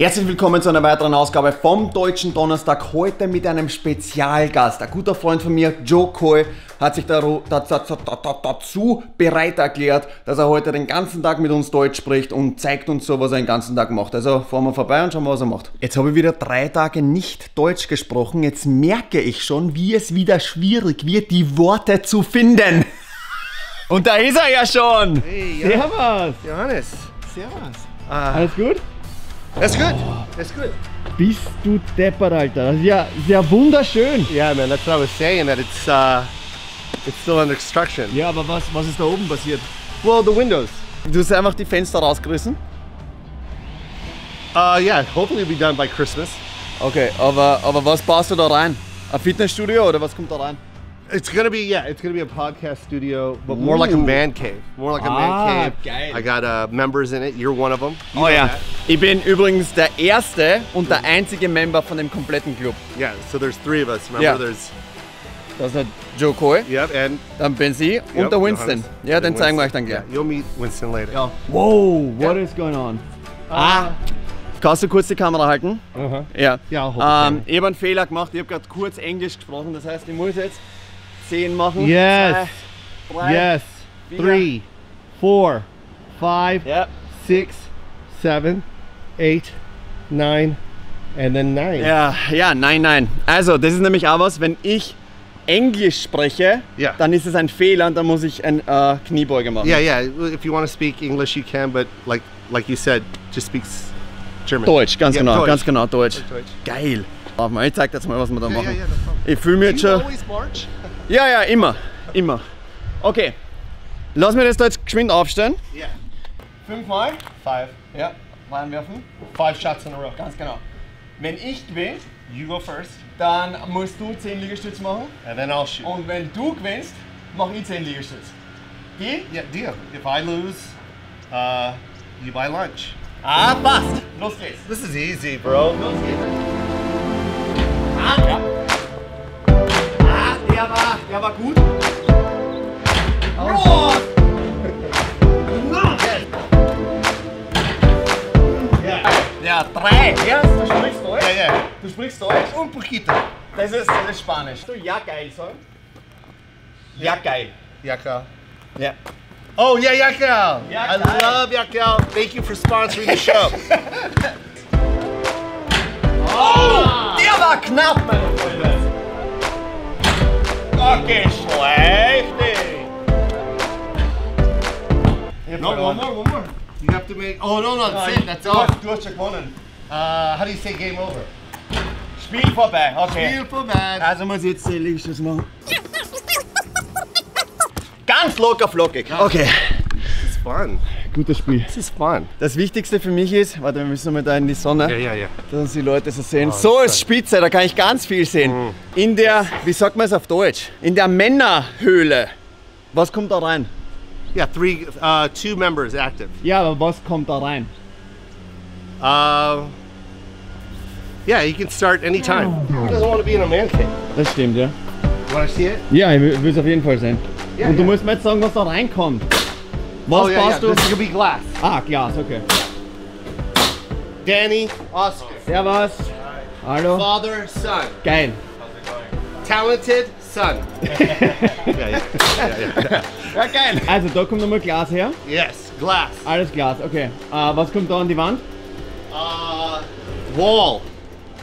Herzlich willkommen zu einer weiteren Ausgabe vom Deutschen Donnerstag. Heute mit einem Spezialgast. Ein guter Freund von mir, Joe Coy, hat sich dazu bereit erklärt, dass er heute den ganzen Tag mit uns Deutsch spricht und zeigt uns so, was er den ganzen Tag macht. Also fahren wir vorbei und schauen, was er macht. Jetzt habe ich wieder drei Tage nicht Deutsch gesprochen. Jetzt merke ich schon, wie es wieder schwierig wird, die Worte zu finden. Und da ist er ja schon. Hey, Servus. Johannes. Servus. Uh, Alles gut? That's good. That's good. Bist du deppert, Alter. Das ist ja, sehr wunderschön. Yeah, man. That's what I was saying. That it's uh, it's still under construction. Ja, aber was, was ist da oben passiert? Well, the windows. Du hast einfach die Fenster rausgerissen? Uh, yeah. Hopefully, it'll be done by Christmas. Okay, aber, aber was baust du da rein? Ein Fitnessstudio oder was kommt da rein? It's gonna be yeah. It's gonna be a podcast studio, but more like a Ooh. man cave. More like a Ah, man cave. geil. I got uh, members in it. You're one of them. You Oh ja. that. Ich bin übrigens der erste und der einzige Member von dem kompletten Club. Yeah. So there's three of us. Remember, Yeah. there's Das ist der Joe Coy, yep, and dann bin Sie yep, und der Winston. Johannes. Ja, den zeigen wir euch dann gleich. Yeah, you'll meet Winston later. Ja. Wow, what Ja. is going on? Ah. Kannst du kurz die Kamera halten? Uh-huh. Ja. Ja, I'll hold the ähm, ich habe einen Fehler gemacht. Ich habe gerade kurz Englisch gesprochen. Das heißt, ich muss jetzt 10 machen. Yes. Zwei, drei. Yes. vier. Three, four, five, Ja. six, seven, eight, nine, and then nine. Ja, ja, nein, nein. Also, das ist nämlich auch was, wenn ich Englisch spreche, Ja. dann ist es ein Fehler und dann muss ich ein äh, Kniebeuge machen. Yeah, yeah. If you want to speak English, you can, but like like you said, just speaks German. Deutsch, ganz Ja, genau, Deutsch. ganz genau, Deutsch. Deutsch. Geil. Warte mal, ich zeig dir jetzt mal, was wir da Yeah, machen. yeah, yeah. Ich fühle mich jetzt schon. Ja, ja, immer, immer. Okay, lass mir das da jetzt geschwind aufstellen. Yeah. Fünfmal. Five. Ja, reinwerfen. Five shots in a row. Ganz genau. Wenn ich gewinne, You go first, dann musst du 10 Liegestütze machen. and then I'll shoot. Und wenn du gewinnst, mach ich 10 Liegestütze. Deal? Yeah, deal. If I lose, uh, you buy lunch. Ah, passt. Los geht's. This is easy, bro. Los geht's. Der war, gut. Oh. Ja, drei. Ja, du sprichst Deutsch. Yeah, yeah. Du sprichst Deutsch. Un poquito. Das ist, das ist Spanisch. Du ja geil sagen? Ja geil. Yakel. Ja. Oh yeah, Yakel. I Yakel. love Yakel. Thank you for sponsoring the show. Oh, der war knapp, meine Freunde. Okay, schlecht, ey. no, one more, one more. You have to make. Oh no, no, that's it. That's all. hast, du hast schon gewonnen. Uh, how do you say game over? Spiel vorbei, okay. Beautiful man. Also muss ich jetzt den Liegestütz machen. Ganz locker flockig. Okay. It's fun. Gutes Spiel. This is fun. Das Wichtigste für mich ist, warte, wir müssen mal da in die Sonne, Yeah, yeah, yeah. dass uns die Leute so sehen. so ist Spitze, da kann ich ganz viel sehen. In der, wie sagt man es auf Deutsch? In der Männerhöhle. Was kommt da rein? Yeah, three, uh, two members active. Ja, aber was kommt da rein? Uh, yeah, you can start anytime. Who doesn't want to be in a man cave? Das stimmt, ja. Want to see it? Ja, ich will es auf jeden Fall sein. Ja, Und du ja. musst mir jetzt sagen, was da reinkommt. Was oh yeah, yeah. This is gonna be glass. Ah, Glas, okay. Danny, Oscar, Servus. Hallo. father, son, Geil. talented son. yeah, yeah, yeah, yeah. Ja, geil. Also, da kommt nochmal Glas her. Yes, glass. Alles Glas, okay. Äh, was kommt da an die Wand? Uh, wall.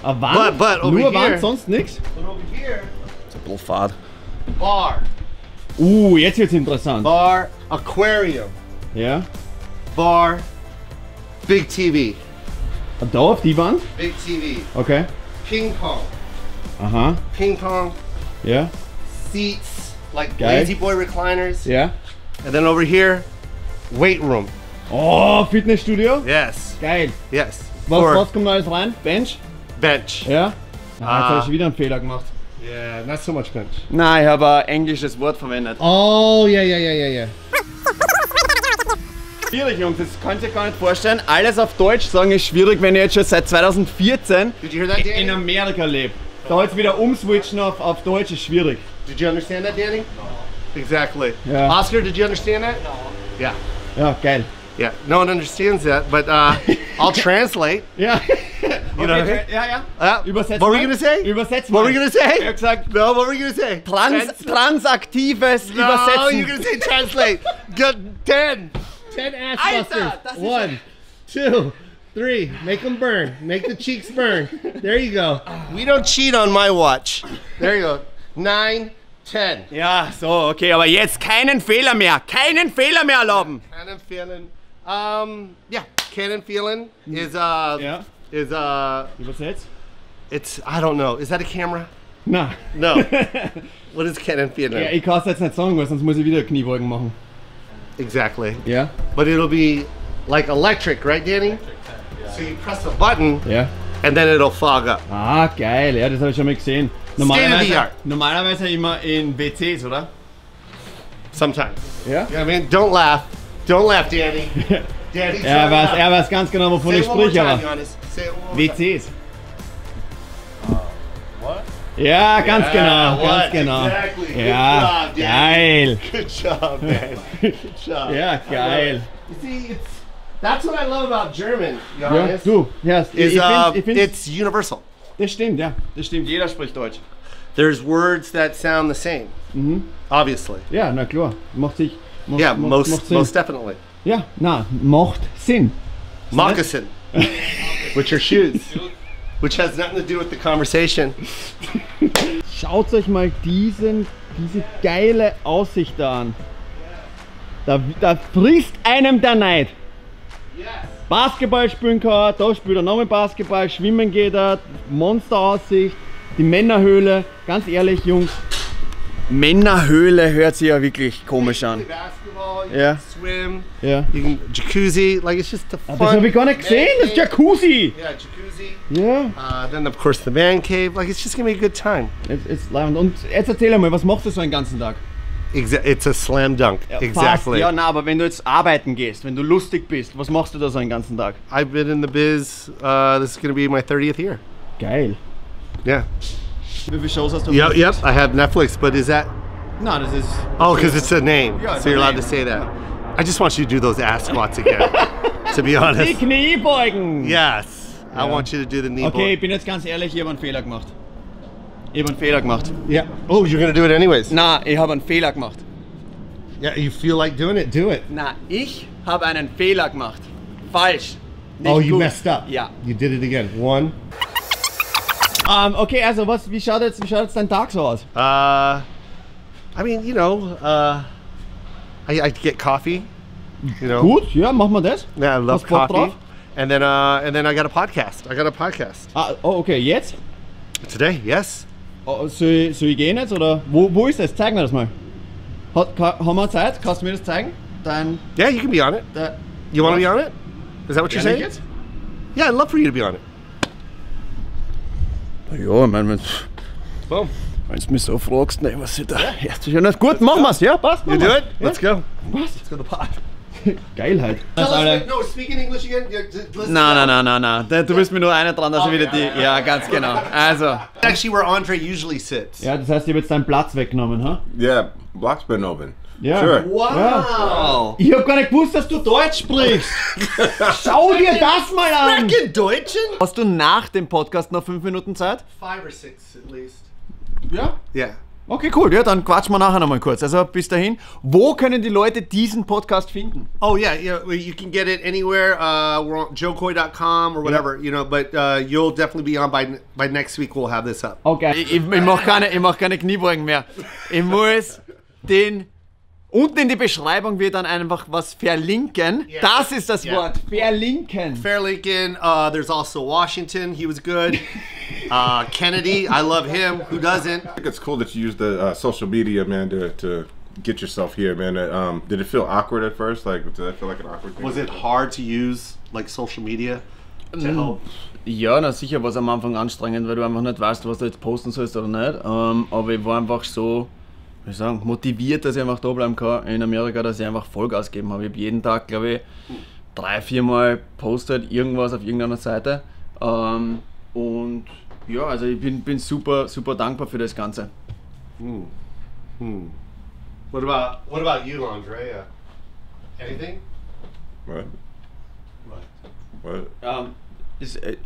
Eine Wand? But- but over Nur here- Wand, sonst nichts? But over here, Fahrt. bar, Uh, jetzt wird's interessant. bar, aquarium, Ja. bar, big TV, Da auf die Wand? big TV, Okay. ping pong, Aha. ping pong, Ja. seats like Geil. lazy boy recliners, Ja. and then over here, weight room. Oh, Fitnessstudio? Yes, Geil. yes. Was, was kommt alles rein? Bench? bench. Ja. Ah, jetzt Ah. habe ich schon wieder einen Fehler gemacht. Yeah, not so much bench. Nein, ich habe ein englisches Wort verwendet. Oh, ja, ja, ja, ja, ja. Schwierig, Jungs, das könnt ihr gar nicht vorstellen. Alles auf Deutsch sagen ist schwierig, wenn ich jetzt schon seit 2014 Did you hear that, Danny? in Amerika lebe. Da jetzt wieder umswitchen auf, auf Deutsch ist schwierig. Did you understand that, Danny? Exactly. Yeah. Oscar, did you understand that? No. Yeah. Ja, geil. Yeah. No one understands that, but uh, I'll translate. Ja. You know what I mean? Ja, ja. Uh, Übersetz what were mal. you gonna say? Übersetz What mal. were you gonna say? Gesagt, No, what were you gonna say? trans, Trans- transaktives no, Übersetzen. you're gonna say translate. Good, ten. Ten ass Alter, busters. One, two, three. Make them burn. Make the cheeks burn. There you go. We don't cheat on my watch. There you go. Nine, ten. Ja, so, okay, aber jetzt keinen Fehler mehr. Keinen Fehler mehr erlauben. Cannon feeling. Um, yeah, cannon feeling is uh Ja. Is uh Übersetzt? it's I don't know. Is that a camera? Na. No. what is cannon feeling? Ja, ich kann es jetzt nicht sagen, weil sonst muss ich wieder Kniebeugen machen. Exactly. Yeah. But it'll be like electric, right, Danny? So you press a button Yeah. and then it'll fog up. Ah, geil, ja, das habe ich schon mal gesehen. State of the Normalerweise, normalerweise immer in WCs, oder? Sometimes. Yeah. You know what I mean? Don't laugh. Don't laugh, Danny. Danny. Er weiß, er weiß ganz genau, wovon Say ich it spreche, aber. Giannis. Say it one more time. WCs. Ja, ganz Yeah, genau, what? ganz genau. Exactly. Good Ja, job, geil. Good job, man. Good job. Ja, geil. You see, it's that's what I love about German, Ja, Giannis. du, ja, ich, Is ich uh, ich find's, it's universal. das stimmt, ja, das stimmt. Jeder spricht Deutsch. There's words that sound the same. Mhm. Obviously. Ja, na klar, macht sich, macht, Yeah, macht, most macht Sinn. most definitely. Ja, na, macht Sinn. Moccasin, which are shoes, which has nothing to do with the conversation. Schaut euch mal diesen, diese geile Aussicht da an. Da, da frisst einem der Neid. Basketball spielen kann, da spielt er nochmal Basketball, schwimmen geht er, Monsteraussicht, die Männerhöhle. Ganz ehrlich, Jungs. Männerhöhle hört sich ja wirklich komisch an. Yeah. can swim, Ja. you can jacuzzi, like it's just a fun. Das habe ich gar nicht gesehen, das Jacuzzi. Yeah, jacuzzi. Ja, Uh, then of course the man cave. Like it's just gonna be a good time. jetzt leibend. Und jetzt erzähl mal, was machst du so einen ganzen Tag? Exa- it's a slam dunk. Fast, exactly. Ja, na, aber wenn du jetzt arbeiten gehst, wenn du lustig bist, was machst du da so einen ganzen Tag? I've been in the biz. Uh, this is gonna be my 30th year. Geil. Yeah. Viele Shows du? Yep. Yep. I have Netflix, but is that? Nein, das ist. Oh, because it's a name, Yeah, so you're allowed name. to say that. I just want you to do those ass squats again. to be honest. Die. Kniebeugen! Yes. I want you to do the knee. Okay, ich bin jetzt ganz ehrlich, ich habe einen Fehler gemacht. Ich habe einen Fehler gemacht. Yeah. Oh, you're gonna do it anyways. Na, ich habe einen Fehler gemacht. Yeah. You feel like doing it? Do it. Na, ich habe einen Fehler gemacht. Falsch. Oh, Nicht oh, you gut. messed up. Yeah. You did it again. One. Ähm, okay, also was, wie schaut jetzt, wie schaut jetzt dein Tag so aus? Uh, I mean, you know, uh, I, I get coffee. You know. Gut, ja, machen wir das. Yeah, I love Hast coffee. And then, uh, and then I got a podcast. I got a podcast Ah, oh, okay, jetzt? today. Yes. Oh, soll, ich- soll ich gehen jetzt oder wo, wo ist das? Zeig mir das mal. Hat, ka, haben wir Zeit? Kannst du mir das zeigen? Dein, Yeah, you can be on it. der, You want to be on it? Is that what you're saying? jetzt? Yeah, I'd love for you to be on it. Ja, ich meine, wenn du mich so fragst, ne, was ich da. Ja, ist nicht gut, machen wir's, ja, passt. You machen do wir. it? Let's go. Was? Let's go to the pod. Geilheit. no, speak in English again. Yeah, nein, nein, nein, nein. Da- Du bist mir nur eine dran, dass ich wieder die. Ja, ganz genau. Also. Actually, where Andre usually sits. Ja, das heißt, ich habe jetzt deinen Platz weggenommen, ha? Yeah, block's been open. Ja. Sure. Wow. Ich habe gar nicht gewusst, dass du Deutsch sprichst. Schau dir das mal an. Freaking Deutschen? Hast du nach dem Podcast noch fünf Minuten Zeit? Five or six at least. Ja. Yeah. Okay, cool. Ja, dann quatschen wir nachher nochmal kurz. Also bis dahin, wo können die Leute diesen Podcast finden? Oh yeah, yeah. You can get it anywhere. Uh, we're on joecoy.com or whatever, you know. But uh, you'll definitely be on by by next week. We'll have this up. Okay. Ich, ich, ich mache keine, ich mach keine Kniebeugen mehr. Ich muss den. Unten in die Beschreibung wird dann einfach was verlinken. Yeah. Das ist das Yeah. Wort. Verlinken. Lincoln. Uh, there's also Washington. He was good. Uh, Kennedy. I love him. Who doesn't? I think it's cool that you use the uh, social media, man, to, to get yourself here, man. Uh, Um, did it feel awkward at first? Like, did that feel like an awkward thing? Was it hard to use like social media to help? Ja, na sicher war es am Anfang anstrengend, weil du einfach nicht weißt, was du jetzt posten sollst oder nicht. Ähm, aber ich war einfach so, ich sagen, motiviert, dass ich einfach da bleiben kann in Amerika, dass ich einfach Vollgas geben habe. Ich habe jeden Tag, glaube ich, drei, viermal postet irgendwas auf irgendeiner Seite. Ähm, und ja, also ich bin, bin super, super dankbar für das Ganze. What about what about you, Andre? Uh, anything? What? What? What? Ähm, ist, äh,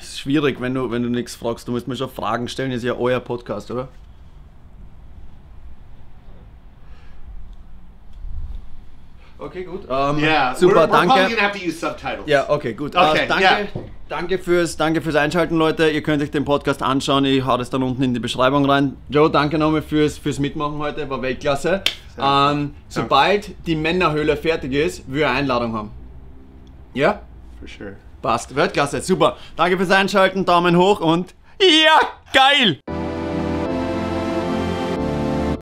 Es ist schwierig, wenn du, wenn du nichts fragst. Du musst mir schon Fragen stellen. Das ist ja euer Podcast, oder? Okay, gut. Ähm, Yeah, super, we're, we're danke. probably gonna have to use subtitles. Ja, okay, gut. Okay, äh, danke, ja. danke, fürs, danke fürs Einschalten, Leute. Ihr könnt euch den Podcast anschauen. Ich hau das dann unten in die Beschreibung rein. Joe, danke nochmal fürs, fürs Mitmachen heute. War Weltklasse. Ähm, sobald die Männerhöhle fertig ist, ich eine Einladung haben. Ja? for sure. Passt. Weltklasse. Super. Danke fürs Einschalten. Daumen hoch und ja, geil!